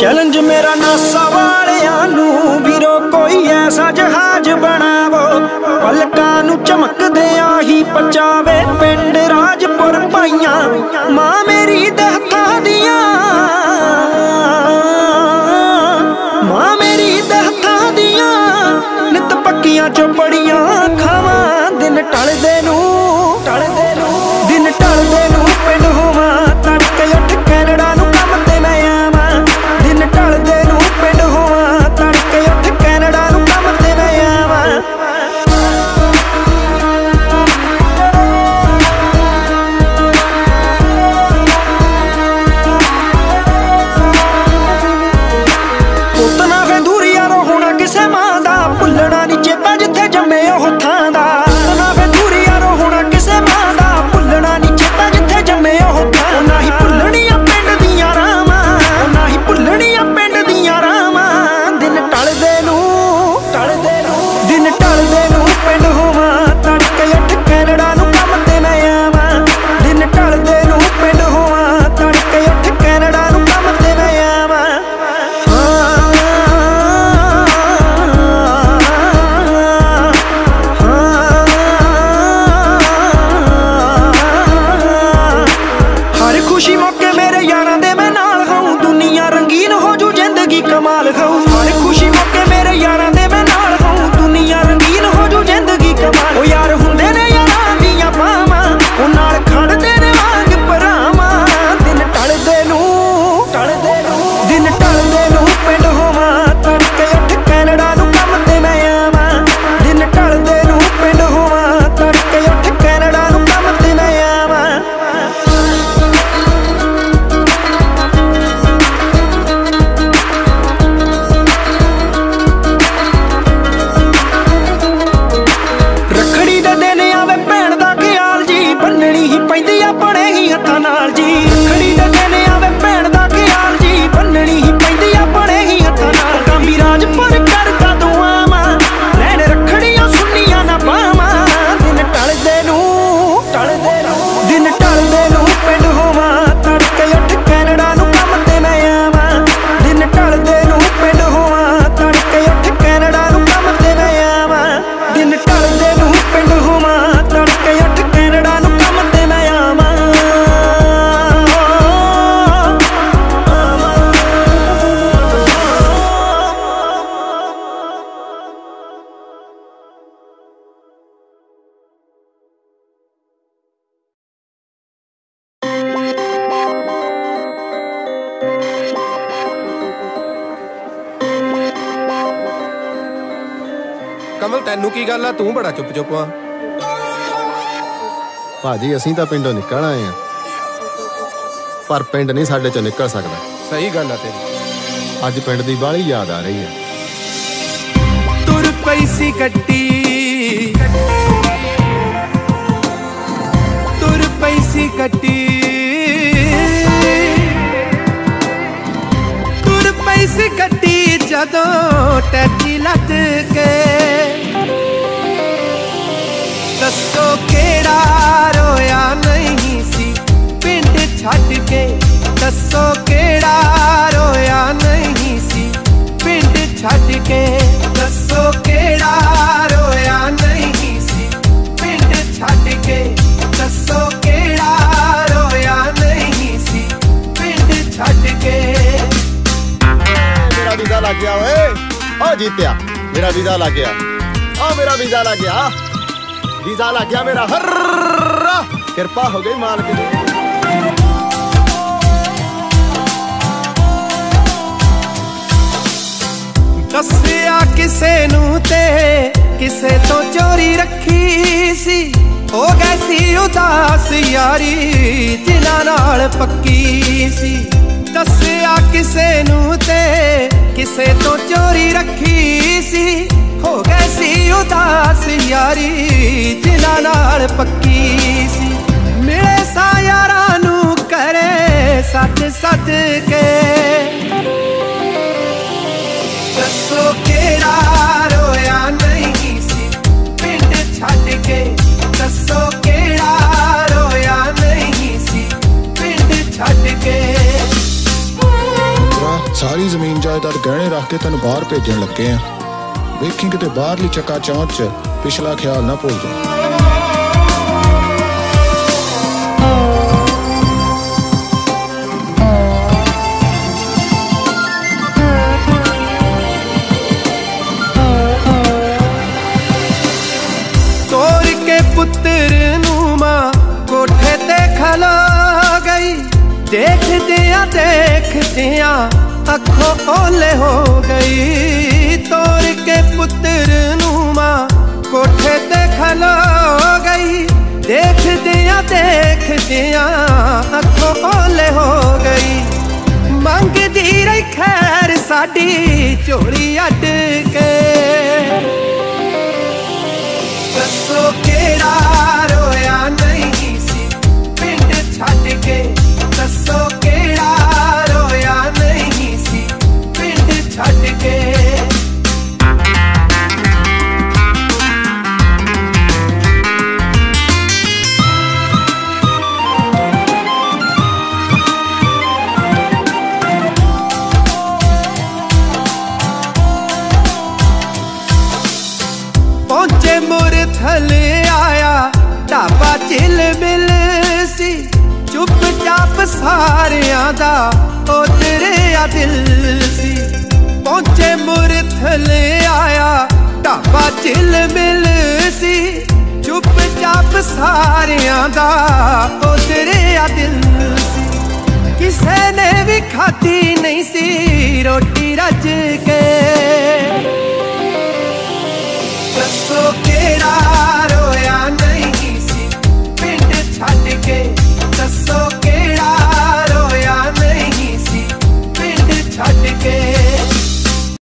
Challenge ਮੇਰਾ NASA ਵਾਲਿਆਂ ਨੂੰ। ਵੀਰੋ, ਕੋਈ ਐਸਾ ਜਹਾਜ਼ ਬਣਾਵੋ। ਪਲਕਾਂ ਨੂੰ ਚਮਕਦਿਆਂ ਹੀ ਪਚਾਵੇ ਪਿੰਡ ਰਾਜਪੁਰ ਪਾਈਆਂ ਮਾਂ ਮੇਰੀ ਦਹ ਕਮਲ ਤੈਨੂੰ ਕੀ ਗੱਲ ਆ? ਤੂੰ ਬੜਾ ਚੁੱਪ ਚੁੱਪ ਆ। ਭਾਜੀ ਅਸੀਂ ਤਾਂ ਪਿੰਡੋਂ ਨਿਕਲ ਆਏ ਆ। ਪਰ ਪਿੰਡ ਨਹੀਂ ਸਾਡੇ ਚੋਂ ਨਿਕਲ ਸਕਦਾ। ਸਹੀ ਗੱਲ ਆ ਤੇਰੀ। ਅੱਜ ਪਿੰਡ ਦੀ ਬਾਲੀ ਯਾਦ ਆ ਰਹੀ ਆ। ਤੁਰ ਪਈ ਸੀ ਗੱਡੀ। ਤੁਰ ਪਈ ਸੀ ਗੱਡੀ। ਤੁਰ ਪਈ ਸੀ ਜਦੋਂ ਟੱਚੀ ਲੱਤ ਕੇ ਦੱਸੋ ਕਿਹੜਾ ਰੋਇਆ ਨਹੀਂ ਸੀ? ਪਿੰਡ ਛੱਡ ਕੇ ਦੱਸੋ ਕਿਹੜਾ ਰੋਇਆ ਨਹੀਂ ਸੀ? ਪਿੰਡ ਛੱਡ ਕੇ ਦੱਸੋ ਕਿਹੜਾ ਜਿੱਤਿਆ ਮੇਰਾ ਵੀਜ਼ਾ ਲੱਗ ਗਿਆ ਆ ਮੇਰਾ ਵੀਜ਼ਾ ਲੱਗ ਗਿਆ ਵੀਜ਼ਾ ਲੱਗ ਗਿਆ ਮੇਰਾ ਹਰ ਕਿਰਪਾ ਹੋ ਗਈ ਮਾਲਕ ਦੀ ਦੱਸਿਆ ਕਿਸੇ ਨੂੰ ਤੇ ਕਿਸੇ ਤੋਂ ਚੋਰੀ ਰੱਖੀ ਸੀ ਹੋ ਗਈ ਸੀ ਉਦਾਸ ਯਾਰੀ ਜਿਨ੍ਹਾਂ ਨਾਲ ਪੱਕੀ ਸੀ ਦੱਸਿਆ ਕਿਸੇ ਨੂੰ ਤੇ, ਕਿਸੇ ਤੋਂ ਚੋਰੀ ਰੱਖੀ ਸੀ। ਹੋ ਗਏ ਸੀ ਉਦਾਸ ਯਾਰੀ, ਜਿਨ੍ਹਾਂ ਨਾਲ ਪੱਕੀ ਸੀ। ਮੇਰੇ ਸਾ ਯਾਰਾਂ ਨੂੰ ਕਰੇ ਸੱਚ ਸੱਚ ਕੇ। ਸਾਰੀ ਜ਼ਮੀਨ ਜਾਇਦਾਦ ਗਹਿਣੇ ਰੱਖ ਕੇ ਤੈਨੂੰ ਬਾਹਰ ਭੇਜਣ ਲੱਗੇ ਆ। ਵੇਖੀ ਕਿਤੇ ਬਾਹਰਲੀ ਚੱਕਾ ਚੌਂਚ ਚ ਪਿਛਲਾ ਖਿਆਲ ਨਾ ਭੁੱਲ ਜਾ। ਤੋਰ ਕੇ ਪੁੱਤਰ ਨੂੰ ਮਾਂ ਕੋਠੇ ਤੇ ਖਲੋ ਗਈ। ਦੇਖਦਿਆਂ ਦੇਖਦਿਆਂ ਅੱਖੋਂ ਓਲੇ ਹੋ ਗਈ ਤੋਰ ਕੇ ਪੁੱਤਰ ਨੂੰ ਮਾਂ ਕੋਠੇ ਤੇ ਖਲੋ ਗਈ। ਦੇਖਦਿਆਂ ਦੇਖਦਿਆਂ ਅੱਖੋਂ ਓਲੇ ਹੋ ਗਈ। ਮੰਗਦੀ ਰਹੀ ਖੈਰ ਸਾਡੀ ਝੋਲੀ ਅੱਡ ਕੇ। ਦੱਸੋ ਕਿਹੜਾ ਸਾਰਿਆਂ ਦਾ ਉਹ ਤੇਰੇ ਆ ਦਿਲ ਸੀ। ਪਹੁੰਚੇ ਮੁਰਥਲੇ ਆਇਆ, ਢਾਬਾ ਚਿਲ ਮਿਲ ਸੀ। ਚੁੱਪ ਚਾਪ ਸਾਰਿਆਂ ਦਾ ਉਹ ਤੇਰੇ ਆ ਦਿਲ ਸੀ। ਕਿਸੇ ਨੇ ਵੀ ਖਾਤੀ ਨਹੀਂ ਸੀ, ਰੋਟੀ ਰੱਜ ਕੇ। ਦੱਸੋ ਕਿਹੜਾ ਰੋਇਆ ਨਹੀਂ ਸੀ, ਪਿੰਡ ਛੱਡ ਕੇ। ਦੱਸੋ